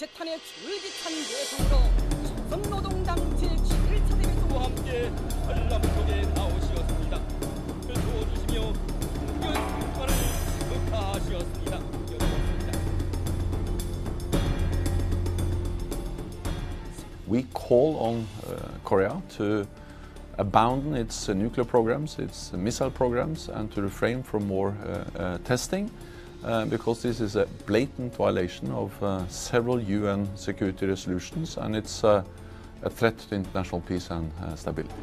재탄의 줄기찬 내성으로 조선노동당 제7차 대회도 함께 한람 속에 나오시었습니다. 도와주시며 국연 성과를 극하하시었습니다. 여러분입니다. We call on uh, Korea to abandon its uh, nuclear programs, its missile programs, and to refrain from more uh, uh, testing, uh, because this is a blatant violation of uh, several UN security resolutions, and it's uh, a threat to international peace and uh, stability.